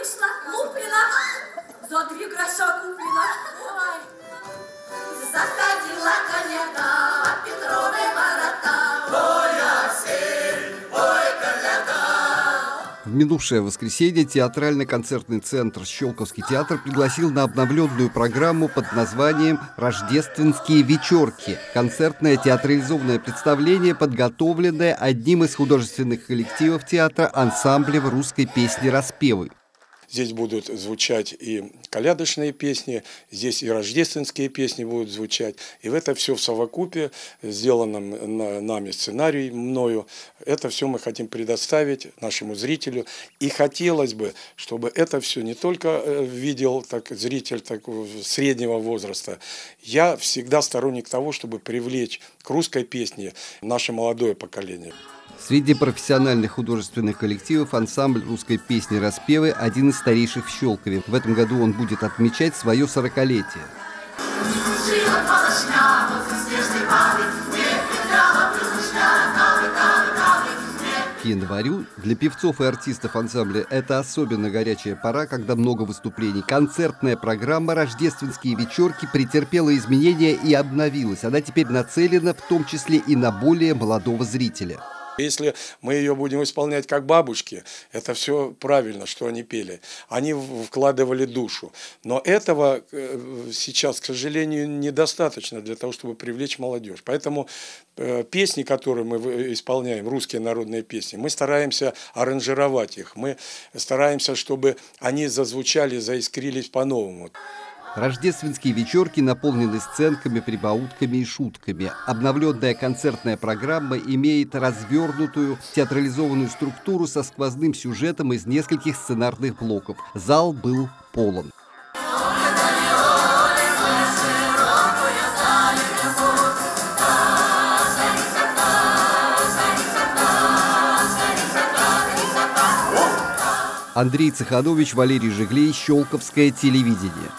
вийшла, луплена, за дві гроша куплена. Ой. Заходила коняка, Петровы ворота. В минувшее воскресенье театрально-концертный центр «Щелковский театр» пригласил на обновленную программу под названием «Рождественские вечерки». Концертное театрализованное представление, подготовленное одним из художественных коллективов театра ансамблем русской песни «Распевы». Здесь будут звучать и колядочные песни, здесь и рождественские песни будут звучать. И в это все в совокупе, сделанном на, нами сценарий мною, это все мы хотим предоставить нашему зрителю. И хотелось бы, чтобы это все не только э, видел так, зритель так, среднего возраста. Я всегда сторонник того, чтобы привлечь к русской песне наше молодое поколение. Среди профессиональных художественных коллективов ансамбль русской песни «Распевы» один из старейших в Щелкове. В этом году он будет отмечать свое сорокалетие. К январю для певцов и артистов ансамбля это особенно горячая пора, когда много выступлений. Концертная программа «Рождественские вечерки» претерпела изменения и обновилась. Она теперь нацелена в том числе и на более молодого зрителя. Если мы ее будем исполнять как бабушки, это все правильно, что они пели. Они вкладывали душу. Но этого э, сейчас, к сожалению, недостаточно для того, чтобы привлечь молодежь. Поэтому э, песни, которые мы исполняем, русские народные песни, мы стараемся аранжировать их. Мы стараемся, чтобы они зазвучали, заискрились по-новому. Рождественские вечерки наполнены сценками, прибаутками и шутками. Обновленная концертная программа имеет развернутую театрализованную структуру со сквозным сюжетом из нескольких сценарных блоков. Зал был полон. Андрей Цеханович, Валерий Жиглей, Щелковское телевидение.